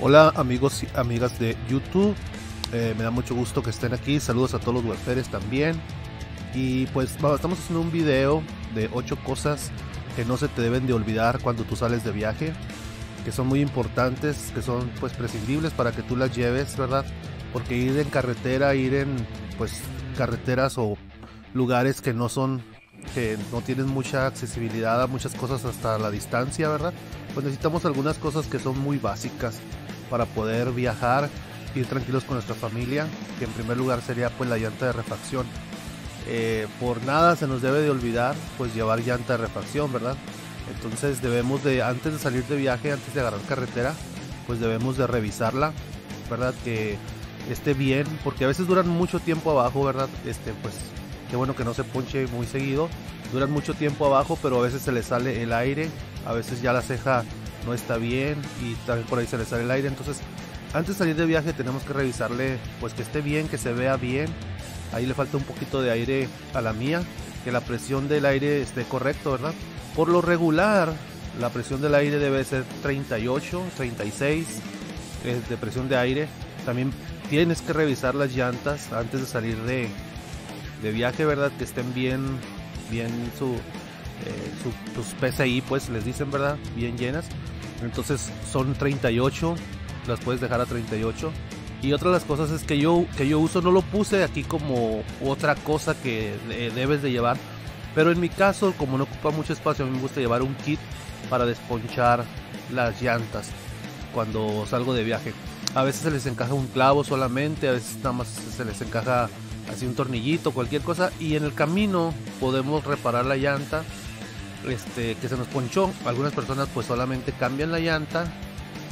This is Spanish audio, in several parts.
Hola amigos y amigas de YouTube, eh, me da mucho gusto que estén aquí, saludos a todos los huerferes también. Y pues estamos haciendo un video de 8 cosas que no se te deben de olvidar cuando tú sales de viaje, que son muy importantes, que son pues prescindibles para que tú las lleves, ¿verdad? Porque ir en carretera, ir en pues carreteras o lugares que no son que no tienen mucha accesibilidad a muchas cosas hasta la distancia, ¿verdad? Pues necesitamos algunas cosas que son muy básicas para poder viajar, ir tranquilos con nuestra familia, que en primer lugar sería pues la llanta de refacción. Eh, por nada se nos debe de olvidar pues llevar llanta de refacción, ¿verdad? Entonces debemos de, antes de salir de viaje, antes de agarrar carretera, pues debemos de revisarla, ¿verdad? Que esté bien, porque a veces duran mucho tiempo abajo, ¿verdad? Este, pues qué bueno que no se ponche muy seguido. Duran mucho tiempo abajo, pero a veces se le sale el aire, a veces ya la ceja no está bien y también por ahí se le sale el aire. Entonces, antes de salir de viaje tenemos que revisarle pues que esté bien, que se vea bien. Ahí le falta un poquito de aire a la mía, que la presión del aire esté correcto, ¿verdad? Por lo regular, la presión del aire debe ser 38, 36 eh, de presión de aire. También tienes que revisar las llantas antes de salir de, de viaje, ¿verdad? Que estén bien, bien su, eh, sus PCI, pues les dicen, ¿verdad? Bien llenas. Entonces son 38, las puedes dejar a 38. Y otra de las cosas es que yo, que yo uso, no lo puse aquí como otra cosa que debes de llevar. Pero en mi caso, como no ocupa mucho espacio, a mí me gusta llevar un kit para desponchar las llantas cuando salgo de viaje. A veces se les encaja un clavo solamente, a veces nada más se les encaja así un tornillito, cualquier cosa. Y en el camino podemos reparar la llanta este, que se nos ponchó. Algunas personas pues solamente cambian la llanta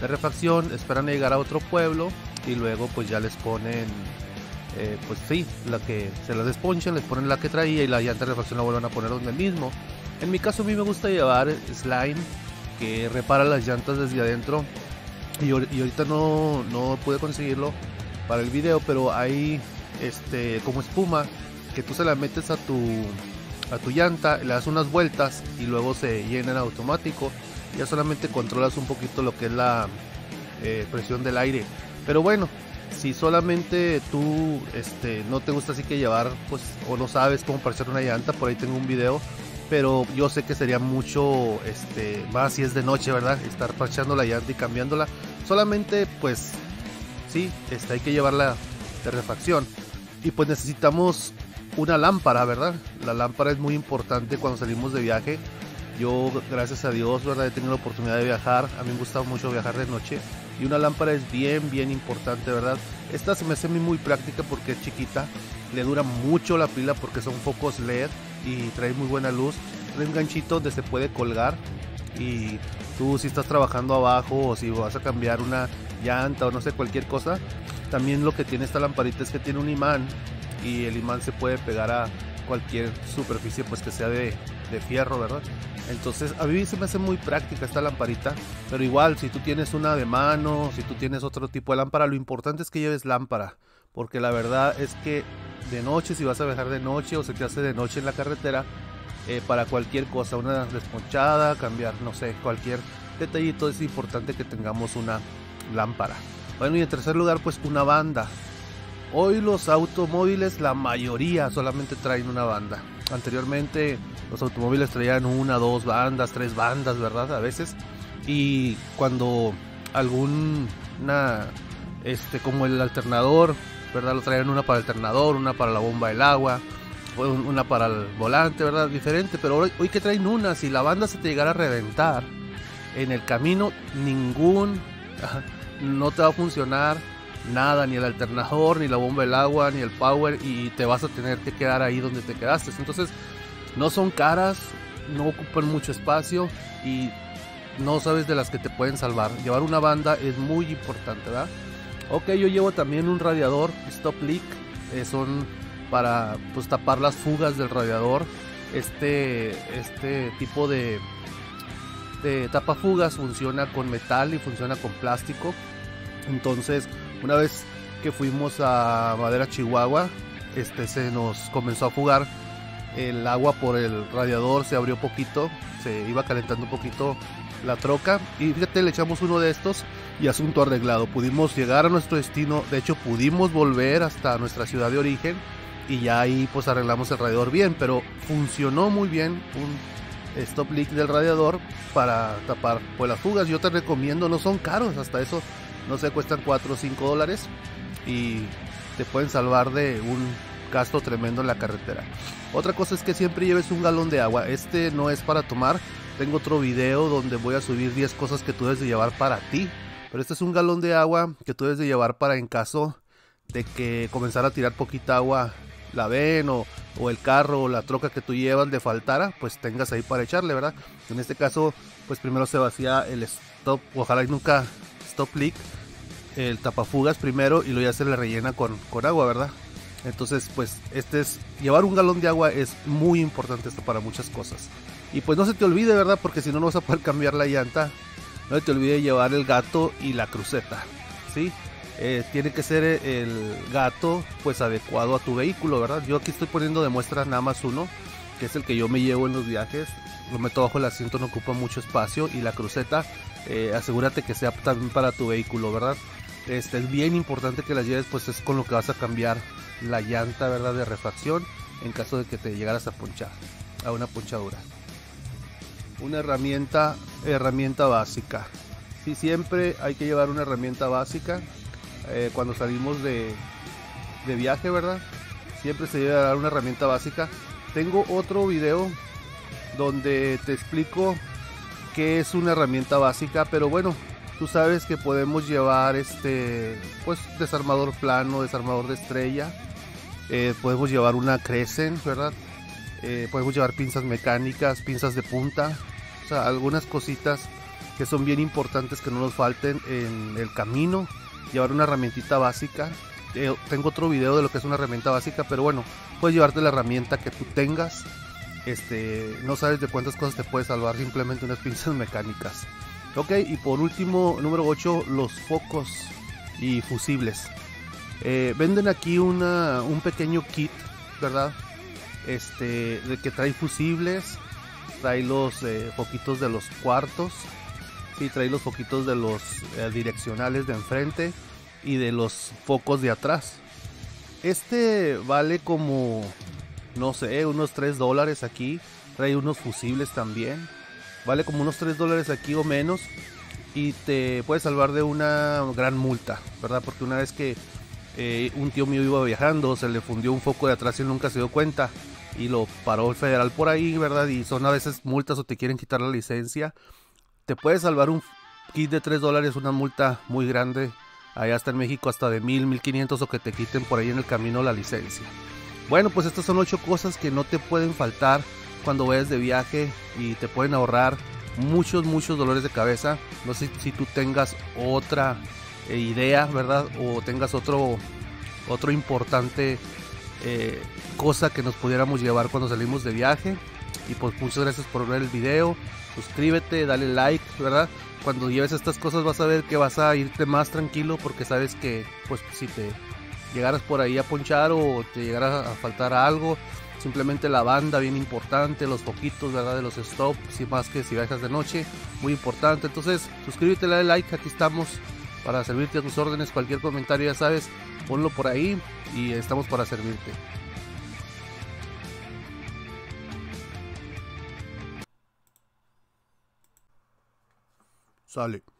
de refacción, esperan a llegar a otro pueblo y luego pues ya les ponen, eh, pues sí, la que se la desponchan, les ponen la que traía y la llanta de refacción la vuelven a poner donde mismo. En mi caso a mí me gusta llevar slime que repara las llantas desde adentro y, ahorita no, no pude conseguirlo para el video, pero hay este como espuma que tú se la metes a tu a tu llanta, le das unas vueltas y luego se llena en automático. Ya solamente controlas un poquito lo que es la eh, presión del aire. Pero bueno, si solamente tú este, no te gusta así que llevar, pues, o no sabes cómo parchar una llanta, por ahí tengo un video. Pero yo sé que sería mucho, este, más si es de noche, ¿verdad? Estar parchando la llanta y cambiándola. Solamente, pues, sí, este, hay que llevarla de refacción. Y pues necesitamos una lámpara, ¿verdad? La lámpara es muy importante cuando salimos de viaje. Yo, gracias a Dios, ¿verdad? He tenido la oportunidad de viajar. A mí me gusta mucho viajar de noche. Y una lámpara es bien, bien importante, ¿verdad? Esta se me hace muy práctica porque es chiquita. Le dura mucho la pila porque son focos LED y trae muy buena luz. Trae un ganchito donde se puede colgar. Y tú si estás trabajando abajo o si vas a cambiar una llanta o no sé, cualquier cosa. También lo que tiene esta lamparita es que tiene un imán y el imán se puede pegar a cualquier superficie pues que sea de, fierro, ¿verdad? Entonces a mí se me hace muy práctica esta lamparita, pero igual si tú tienes una de mano, si tú tienes otro tipo de lámpara, lo importante es que lleves lámpara, porque la verdad es que de noche, si vas a viajar de noche o se te hace de noche en la carretera, eh, para cualquier cosa, una desponchada, cambiar, no sé, cualquier detallito, es importante que tengamos una lámpara. Bueno, y en tercer lugar, pues una banda. Hoy los automóviles, la mayoría solamente traen una banda. Anteriormente los automóviles traían una, dos bandas, tres bandas, ¿verdad? A veces. Y cuando alguna, este, como el alternador, ¿verdad? Lo traían una para el alternador, una para la bomba del agua, una para el volante, ¿verdad? Diferente. Pero hoy, hoy que traen una, si la banda se te llegara a reventar en el camino, ningún, no te va a funcionar nada, ni el alternador, ni la bomba del agua, ni el power y te vas a tener que quedar ahí donde te quedaste. Entonces, no son caras, no ocupan mucho espacio y no sabes de las que te pueden salvar. Llevar una banda es muy importante, ¿verdad? Ok, yo llevo también un radiador stop leak, eh, son para pues tapar las fugas del radiador. Este, este tipo de, de tapafugas funciona con metal y funciona con plástico. Entonces, una vez que fuimos a Madera, Chihuahua, este se nos comenzó a fugar el agua por el radiador, se abrió poquito, se iba calentando un poquito la troca y fíjate, le echamos uno de estos y asunto arreglado. Pudimos llegar a nuestro destino, de hecho pudimos volver hasta nuestra ciudad de origen y ya ahí pues arreglamos el radiador bien, pero funcionó muy bien un stop leak del radiador para tapar pues las fugas. Yo te recomiendo, no son caros, hasta eso no sé, cuestan 4 o 5 dólares y te pueden salvar de un gasto tremendo en la carretera. Otra cosa es que siempre lleves un galón de agua. Este no es para tomar. Tengo otro video donde voy a subir 10 cosas que tú debes de llevar para ti. Pero este es un galón de agua que tú debes de llevar para en caso de que comenzara a tirar poquita agua la ven o, o, el carro o la troca que tú llevas le faltara, pues tengas ahí para echarle, ¿verdad? En este caso, pues primero se vacía el stop, ojalá y nunca stop leak, el tapafugas primero y luego ya se le rellena con, con agua, ¿verdad? Entonces, pues este es llevar un galón de agua es muy importante esto para muchas cosas. Y pues no se te olvide, ¿verdad? Porque si no no vas a poder cambiar la llanta. No te olvide llevar el gato y la cruceta, ¿sí? Eh, tiene que ser el gato pues adecuado a tu vehículo, ¿verdad? Yo aquí estoy poniendo de muestra nada más uno, que es el que yo me llevo en los viajes. Lo meto bajo el asiento, no ocupa mucho espacio. Y la cruceta, eh, asegúrate que sea también para tu vehículo, ¿verdad? Este, es bien importante que las lleves, pues es con lo que vas a cambiar la llanta, ¿verdad? De refacción en caso de que te llegaras a ponchar, a una ponchadura. Una herramienta, herramienta básica. Sí, siempre hay que llevar una herramienta básica eh, cuando salimos de, de viaje, ¿verdad? Siempre se debe dar una herramienta básica. Tengo otro video donde te explico qué es una herramienta básica, pero bueno, tú sabes que podemos llevar este pues desarmador plano, desarmador de estrella, eh, podemos llevar una crescent, ¿verdad? Eh, podemos llevar pinzas mecánicas, pinzas de punta, o sea, algunas cositas que son bien importantes que no nos falten en el camino. Llevar una herramientita básica. Tengo otro video de lo que es una herramienta básica, pero bueno, puedes llevarte la herramienta que tú tengas. Este, no sabes de cuántas cosas te puede salvar simplemente unas pinzas mecánicas. Ok, y por último, número 8, los focos y fusibles. Eh, venden aquí una, un pequeño kit, ¿verdad? Este, de que trae fusibles, trae los eh, foquitos de los cuartos, y trae los foquitos de los eh, direccionales de enfrente y de los focos de atrás. Este vale como, no sé, unos 3 dólares aquí. Trae unos fusibles también. Vale como unos 3 dólares aquí o menos. Y te puede salvar de una gran multa, ¿verdad? Porque una vez que eh, un tío mío iba viajando, se le fundió un foco de atrás y nunca se dio cuenta y lo paró el federal por ahí, ¿verdad? Y son a veces multas o te quieren quitar la licencia. Te puede salvar un kit de 3 dólares, una multa muy grande. Allá está en México hasta de 1000, 1500 o que te quiten por ahí en el camino la licencia. Bueno, pues estas son 8 cosas que no te pueden faltar cuando vayas de viaje y te pueden ahorrar muchos, muchos dolores de cabeza. No sé si tú tengas otra eh, idea, ¿verdad? O tengas otro, otro importante eh, cosa que nos pudiéramos llevar cuando salimos de viaje. Y pues muchas gracias por ver el video. Suscríbete, dale like, ¿verdad? Cuando lleves estas cosas vas a ver que vas a irte más tranquilo porque sabes que pues si te llegaras por ahí a ponchar o te llegara a faltar algo, simplemente la banda bien importante, los poquitos, ¿verdad? De los stops, si más que si viajas de noche, muy importante. Entonces, suscríbete, dale like, aquí estamos para servirte a tus órdenes. Cualquier comentario, ya sabes, ponlo por ahí y estamos para servirte. Sale.